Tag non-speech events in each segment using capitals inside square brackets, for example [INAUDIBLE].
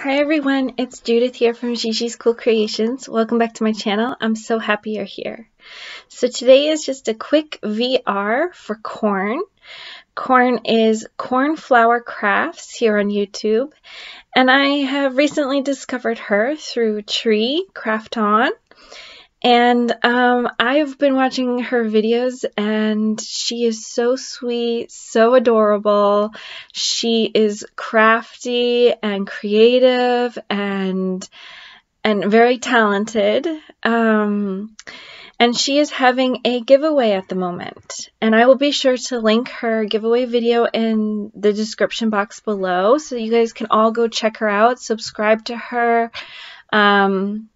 Hi everyone, it's Judith here from Gigi's Cool Creations. Welcome back to my channel. I'm so happy you're here. So today is just a quick VR for Corn. Corn is Cornflower Crafts here on YouTube. And I have recently discovered her through Tree Craft On. And um, I've been watching her videos, and she is so sweet, so adorable. She is crafty and creative and and very talented. Um, and she is having a giveaway at the moment. And I will be sure to link her giveaway video in the description box below so you guys can all go check her out, subscribe to her. Um,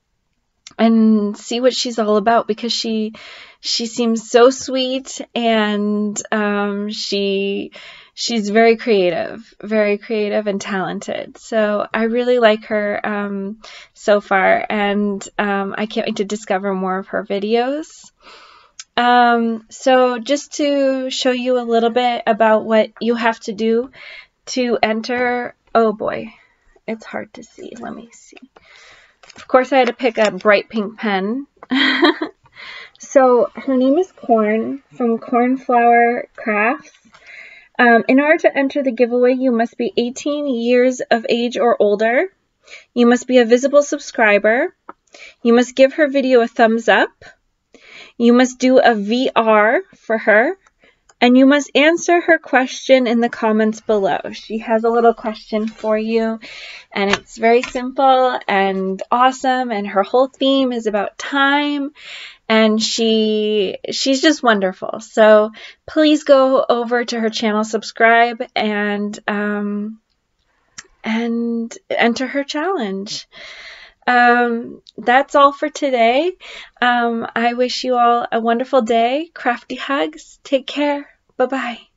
and see what she's all about because she she seems so sweet and um, she she's very creative, very creative and talented. So I really like her um, so far, and um, I can't wait to discover more of her videos. Um, so just to show you a little bit about what you have to do to enter. Oh boy, it's hard to see. Let me see. Of course, I had to pick a bright pink pen. [LAUGHS] so her name is Corn from Cornflower Crafts. Um, in order to enter the giveaway, you must be 18 years of age or older. You must be a visible subscriber. You must give her video a thumbs up. You must do a VR for her. And you must answer her question in the comments below. She has a little question for you, and it's very simple and awesome. And her whole theme is about time, and she she's just wonderful. So please go over to her channel, subscribe, and um, and enter her challenge. Um, that's all for today. Um, I wish you all a wonderful day. Crafty hugs. Take care. Bye bye.